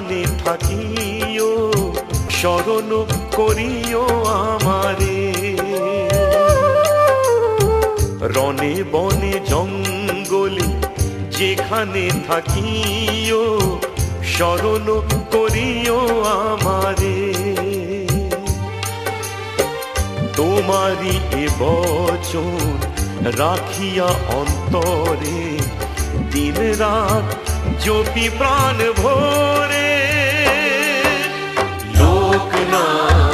যেখানে থাকিও, স্মরণ করিও আমারে। রনে বনে জঙ্গলে যেখানে থাকিও, স্মরণ করিও আমারে। তোমারি এ বচন রাখিয়া অন্তরে দিন রাত জপি প্রাণ ভরে। no.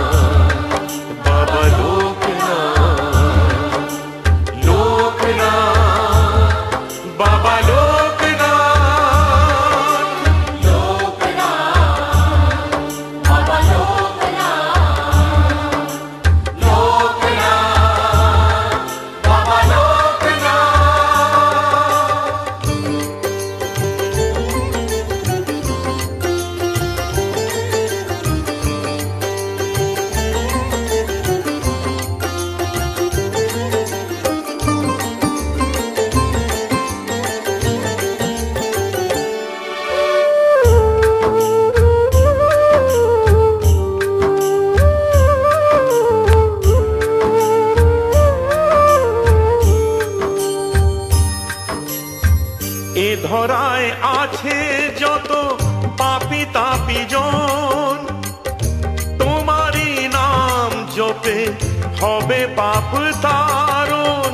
পাপ তারণ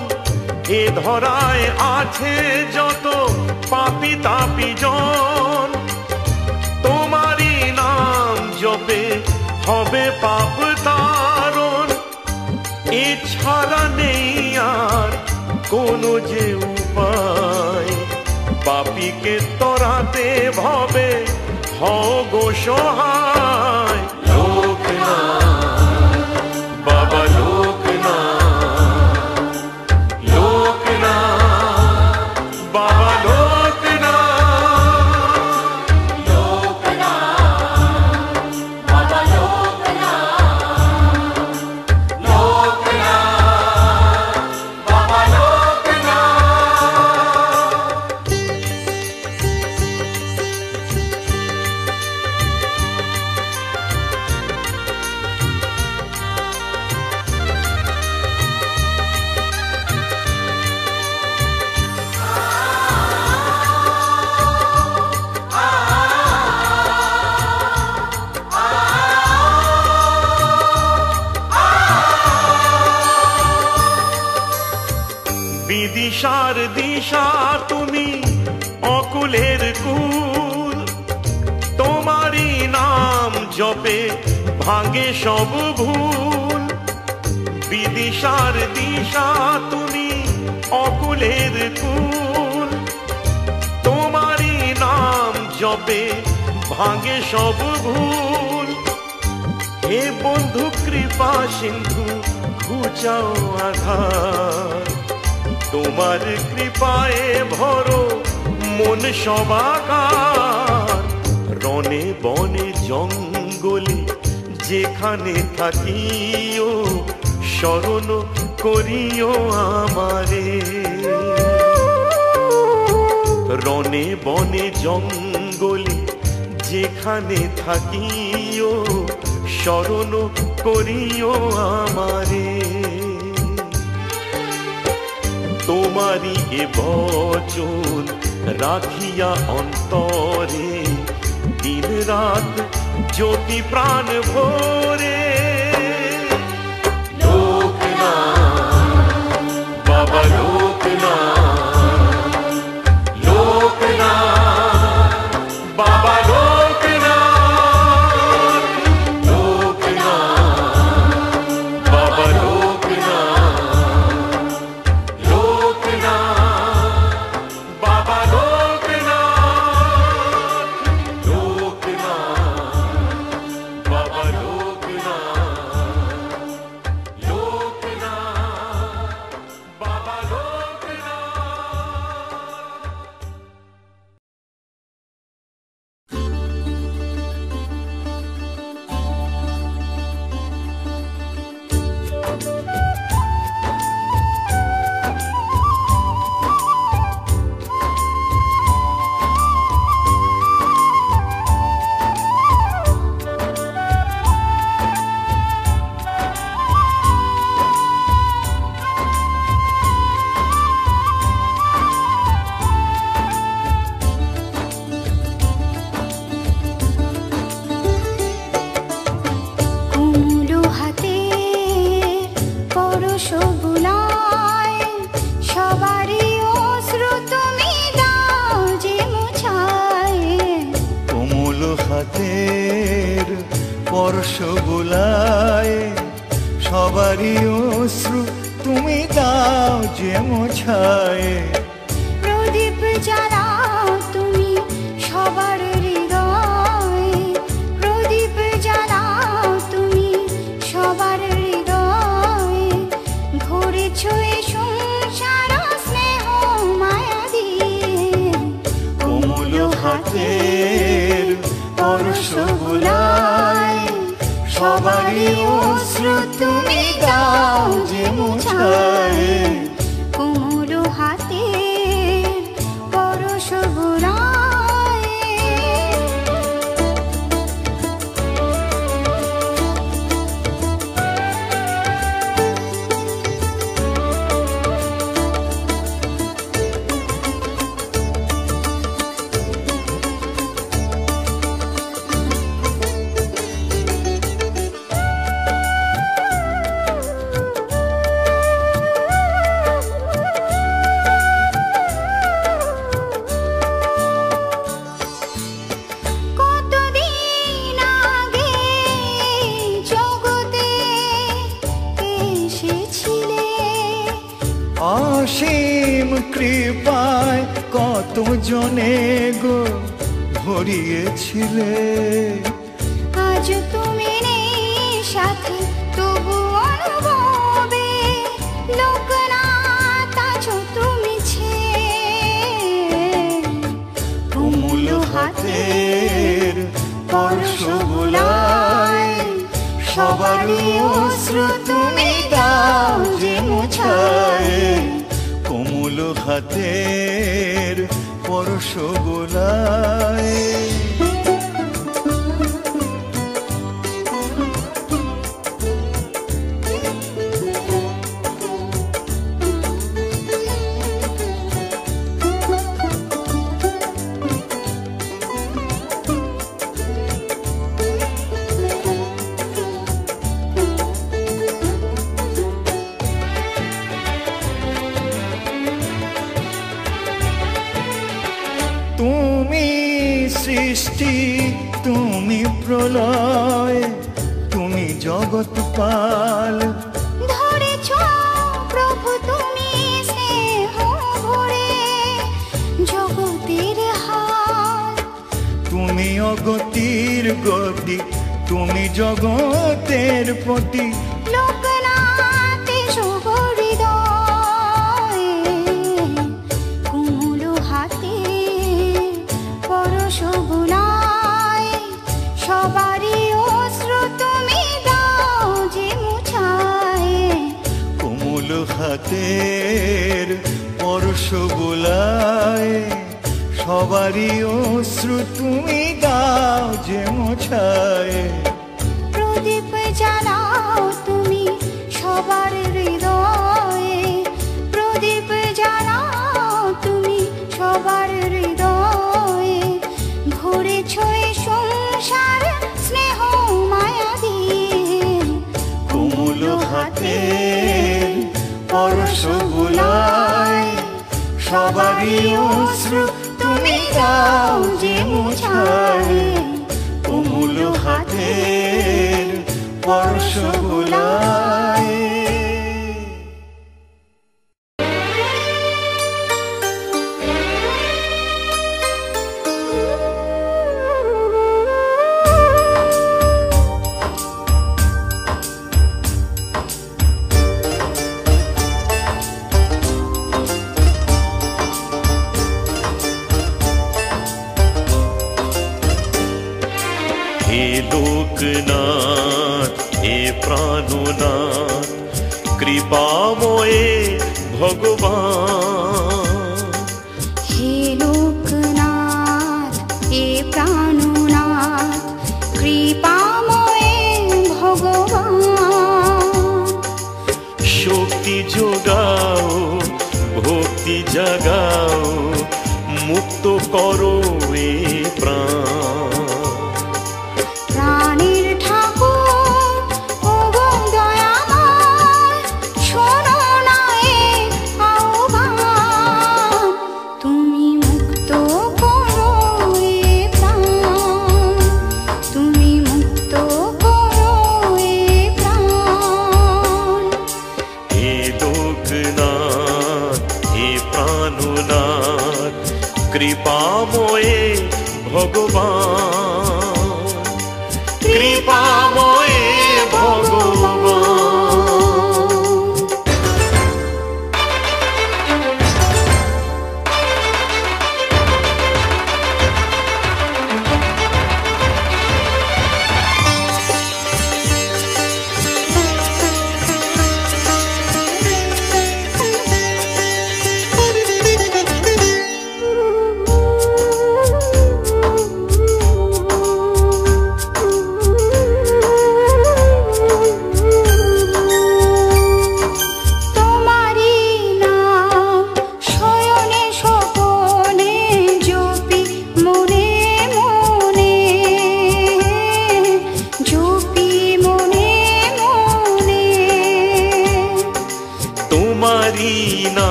এ ধরায় আছে যত পাপি তাপি জন। তোমারই নাম জপে হবে পাপ তারণ এছাড়া নেই আর কোনো যে উপায়। পাপিকে তরাতে ভবে, হও গো সহায়। ভাঙে সব ভুল। বিদিশার দিশা তুমি অকুলের কুল। তোমারই নাম জপে ভাঙে সব ভুল। হে বন্ধু, কৃপা সিন্ধু, ঘুচাও আধার তোমার কৃপায় ভরো মন সবাকার রনে বনে জঙ্গলে যেখানে থাকিও, স্মরণ করিও আমারে। রনে বনে জঙ্গলে যেখানে থাকিও, স্মরণ করিও আমারে। তোমারি এ বচন রাখিয়া অন্তরে দিন রাত জ্যোতি প্রাণ ভরে çile অশ্রু তুমি দাও যে মোছায়। প্রদীপ জ্বালাও তুমি সবার হৃদয়ে। প্রদীপ জ্বালাও তুমি সবার হৃদয়ে। ঘুরে ছয়ে সংসার স্নেহ মায়া দিয়ে। কুমুল হাতে পরশ গুলায় সবারই অশ্রু দাও যে মুছায় তুমুল হাতের পরশ গোলায় জগাও মুক্ত করো এ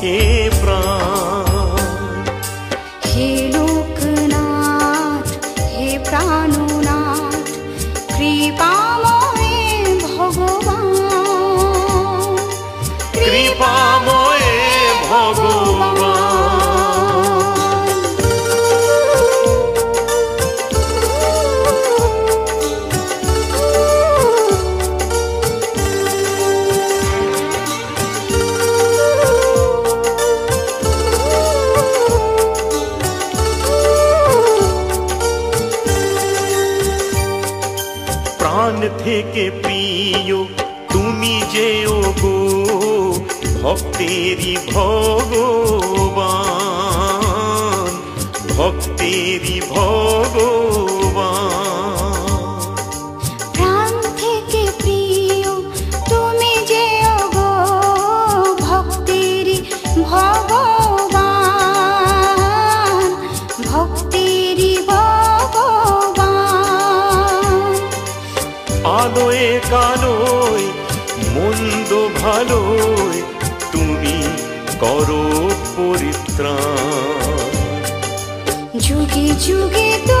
Hey, মন্দ ভালো তুমি করো পরিত্রাণ। যুগে যুগে তো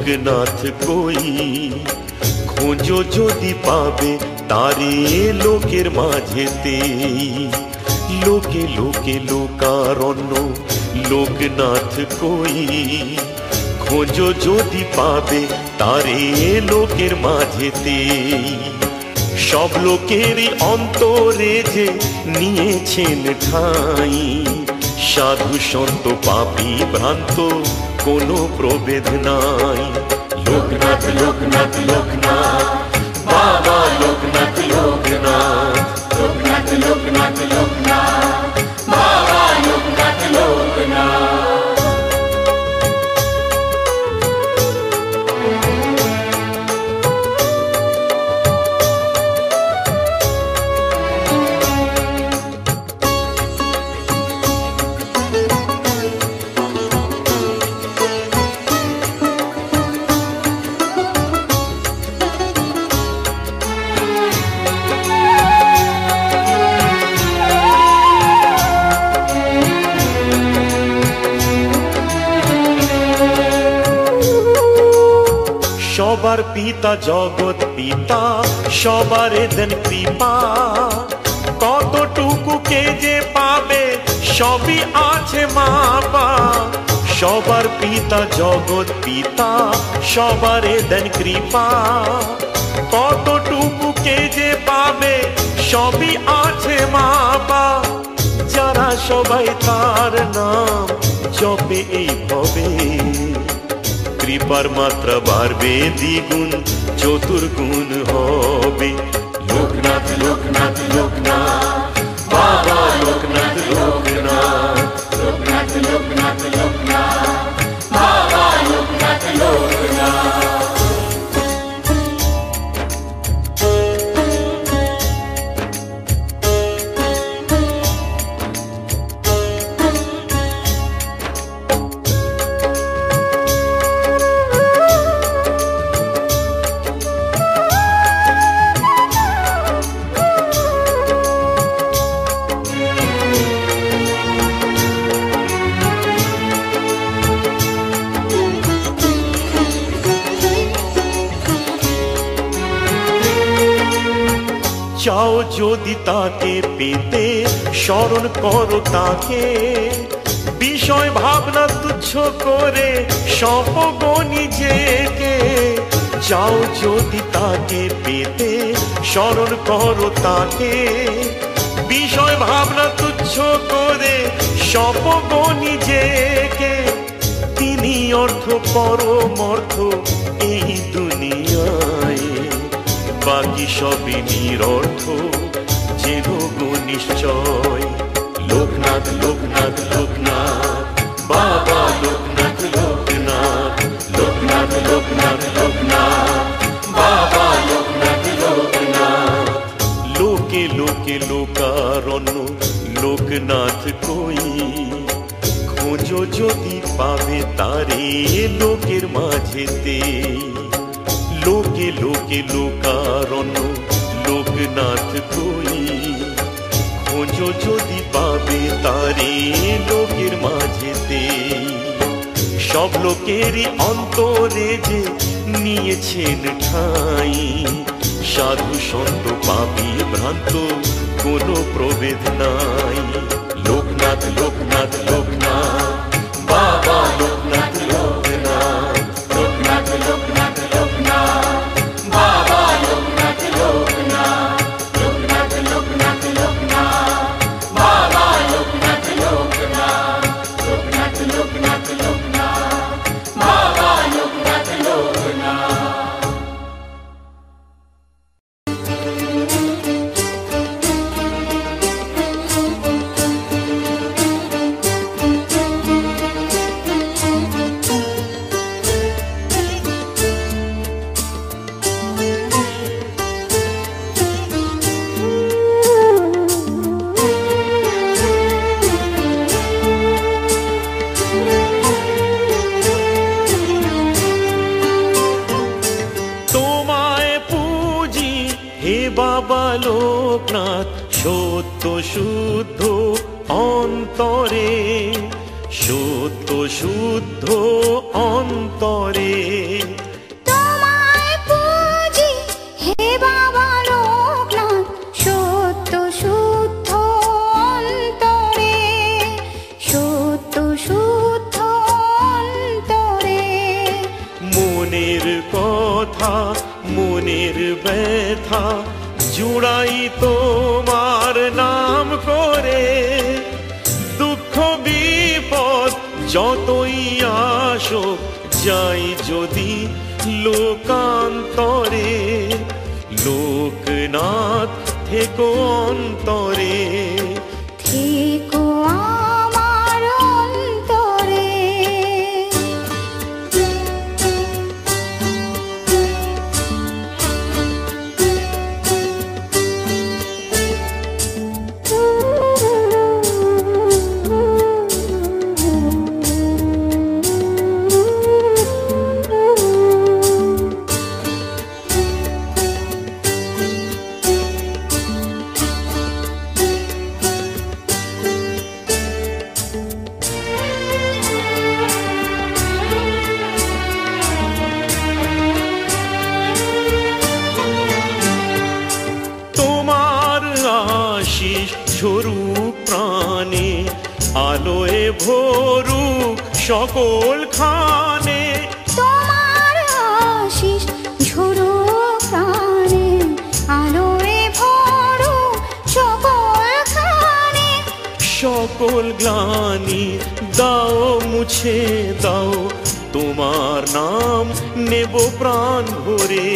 লোকনাথ কই? খোঁজো যদি পাবে তারে লোকের মাঝেতে। লোকে লোকে, লোকারণ্য, লোকনাথ কই? খোঁজো যদি পাবে তারে লোকের মাঝেতে। সব লোকেরই অন্তরে যে নিয়েছেন ঠাঁই। সাধু সন্ত, পাপি ভ্রান্ত কোনো প্রভেদ নাই। লোকনাথ লোকনাথ লোকনাথ বাবা লোকনাথ লোকনাথ লোকনাথ লোকনাথ লোকনাথ। পিতা জগৎ পিতা, সবার দেন কৃপা। কতটুকু কে যে পাবে, সবই আছে মাপা সবার পিতা, জগৎ পিতা, সবার দেন কৃপা। কতটুকু কে যে পাবে, সবই আছে মাপা যারা সবাই তার নাম জপে এই ভবে, কৃপার মাত্রা বাড়বে দ্বিগুণ। চতুর্গুণ হবে লোকনাথ চাও যদি তাকে পেতে, স্মরণ করো তাকে। বিষয় ভাবনা তুচ্ছ করে সপগো নিজেকে তিনি অর্থ পরমর্থ এই দুনিয়ায়। বাকি সবই নিরর্থ গো নিশ্চয়। লোকনাথ লোকনাথ লোকনাথ, বাবা। লোকারণ্য লোকনাথ কই? খোঁজো যদি পাবে তারে লোকের মাঝেতে। লোকে লোকে, লোকারণ্য লোকনাথ কই? খোঁজো যদি পাবে তারে লোকের মাঝেতে। সব লোকেরই অন্তরে যে নিয়েছেন ঠাঁই। সাধু সন্ত পাপি ভ্রান্ত কোনো প্রভেদ নাই লোকনাথ লোকনাথ যদি লোকান্তরে লোকনাথ থেকো অন্তরে। মুছে দাও তোমার নাম নেব প্রাণ ভরে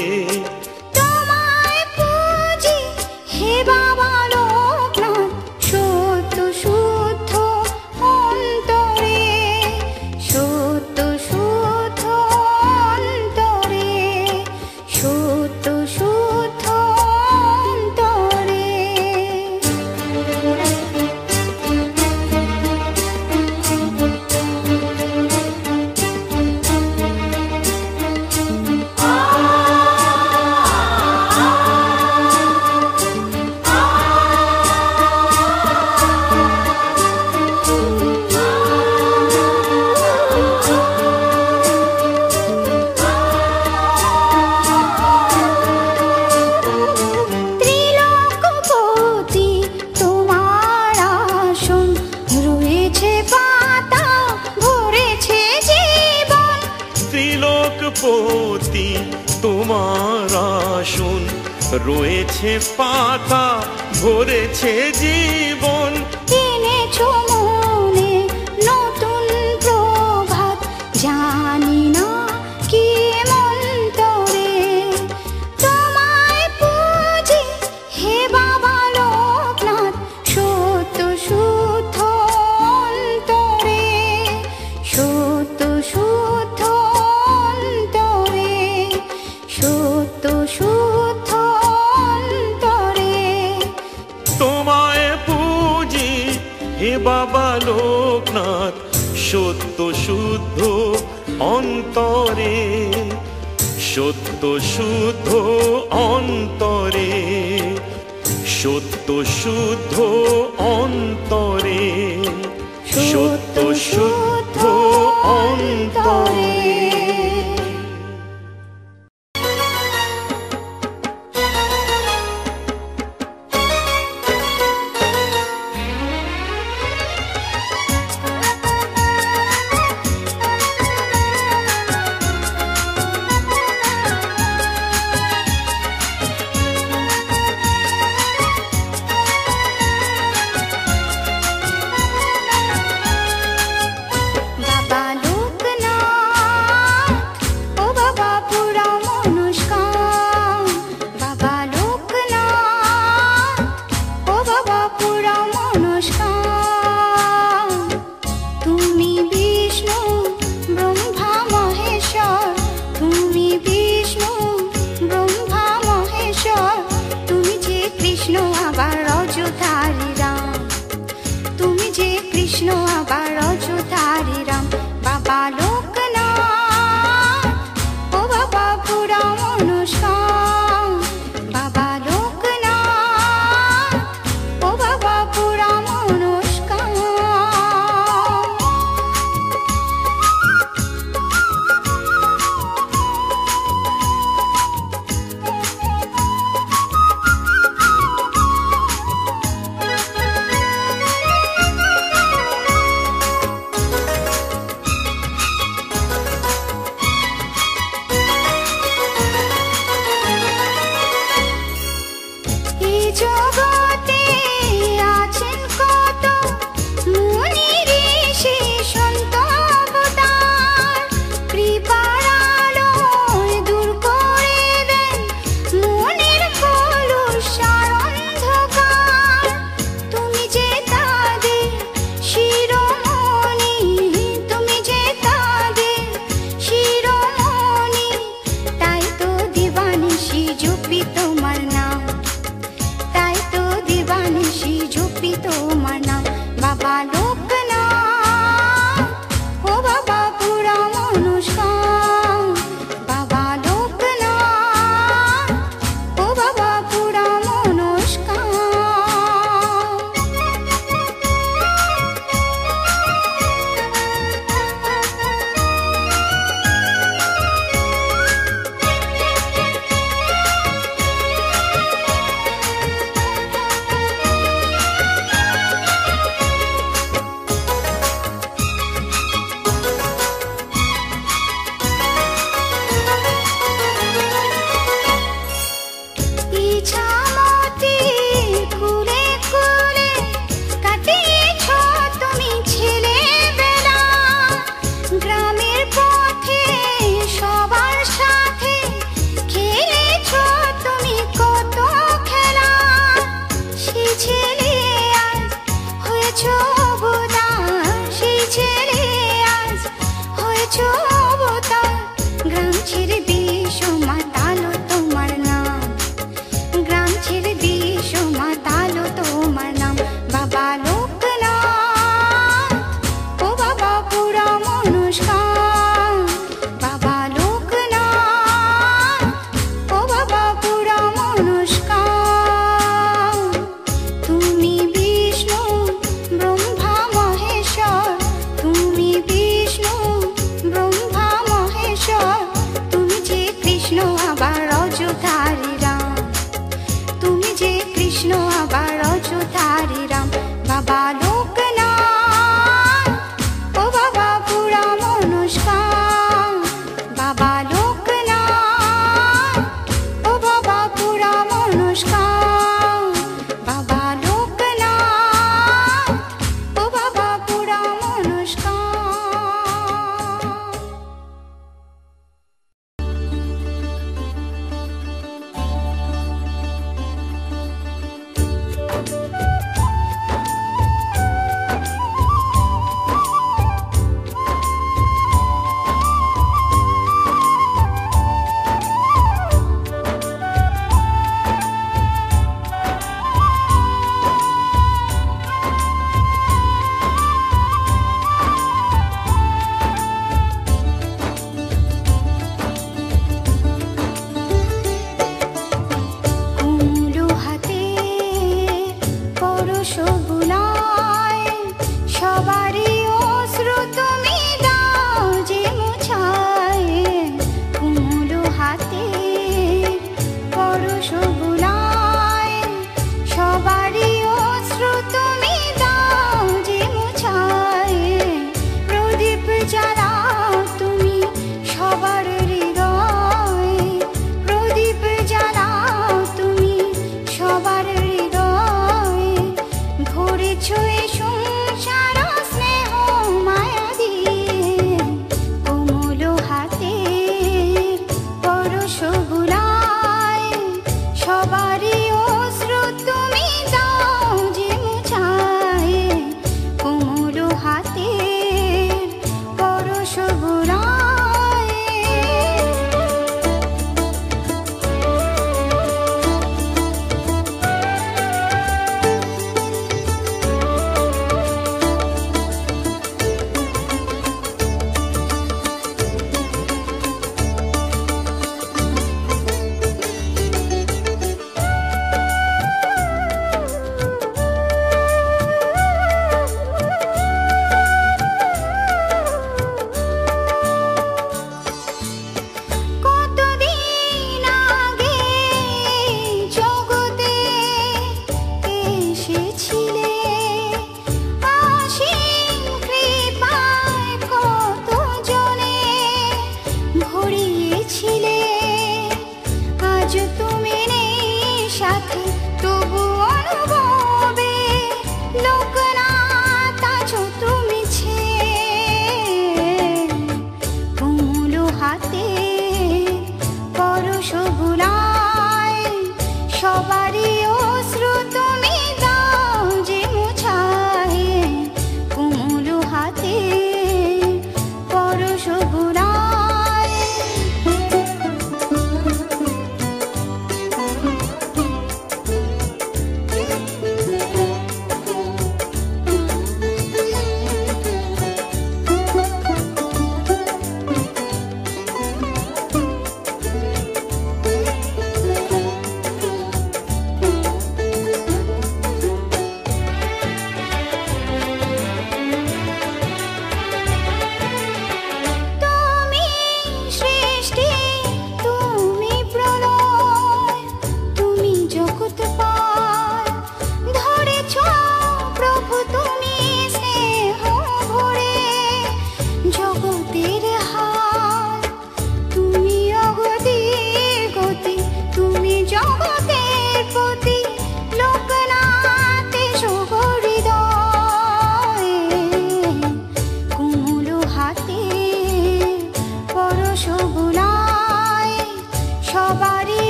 রয়েছে পাতা ভরেছে জীবন। show teacher